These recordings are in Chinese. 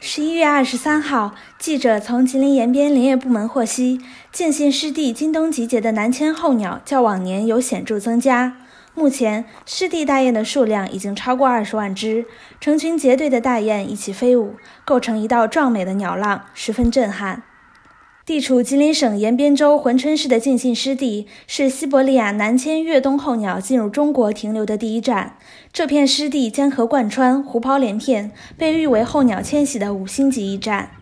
十一月二十三号，记者从吉林延边林业部门获悉，建信湿地今冬集结的南迁候鸟较往年有显著增加。目前，湿地大雁的数量已经超过二十万只，成群结队的大雁一起飞舞，构成一道壮美的鸟浪，十分震撼。地处吉林省延边州珲春市的敬信湿地，是西伯利亚南迁越冬候鸟进入中国停留的第一站。这片湿地江河贯穿，湖泊连片，被誉为候鸟迁徙的五星级驿站。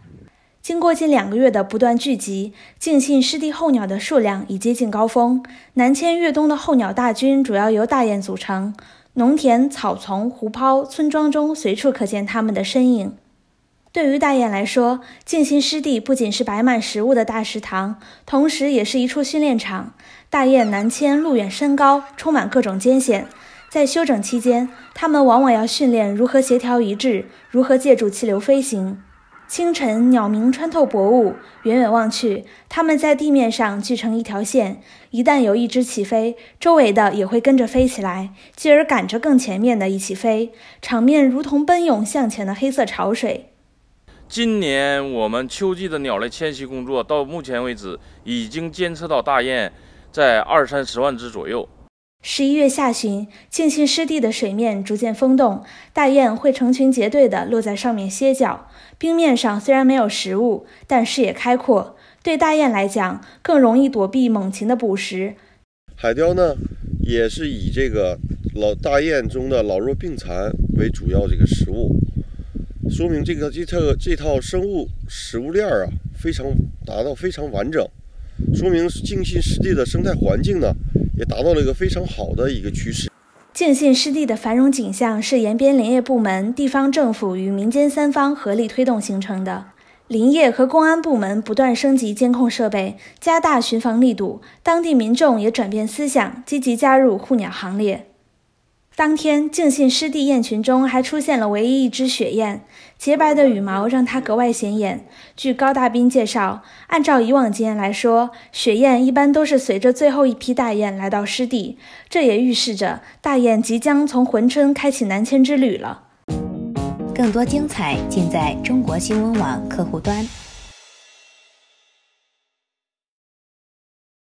经过近两个月的不断聚集，敬信湿地候鸟的数量已接近高峰。南迁越冬的候鸟大军主要由大雁组成，农田、草丛、湖泊、村庄中随处可见它们的身影。对于大雁来说，静心湿地不仅是摆满食物的大食堂，同时也是一处训练场。大雁南迁路远山高，充满各种艰险。在休整期间，它们往往要训练如何协调一致，如何借助气流飞行。清晨，鸟鸣穿透薄雾，远远望去，它们在地面上聚成一条线。一旦有一只起飞，周围的也会跟着飞起来，继而赶着更前面的一起飞，场面如同奔涌向前的黑色潮水。今年我们秋季的鸟类迁徙工作到目前为止，已经监测到大雁在二三十万只左右。十一月下旬，静信湿地的水面逐渐封冻，大雁会成群结队地落在上面歇脚。冰面上虽然没有食物，但视野开阔，对大雁来讲更容易躲避猛禽的捕食。海雕呢，也是以这个老大雁中的老弱病残为主要这个食物。说明这个这套这套生物食物链啊，非常达到非常完整，说明静信湿地的生态环境呢，也达到了一个非常好的一个趋势。静信湿地的繁荣景象是延边林业部门、地方政府与民间三方合力推动形成的。林业和公安部门不断升级监控设备，加大巡防力度，当地民众也转变思想，积极加入护鸟行列。当天，静信湿地雁群中还出现了唯一一只雪雁，洁白的羽毛让它格外显眼。据高大斌介绍，按照以往经验来说，雪雁一般都是随着最后一批大雁来到湿地，这也预示着大雁即将从珲春开启南迁之旅了。更多精彩尽在中国新闻网客户端。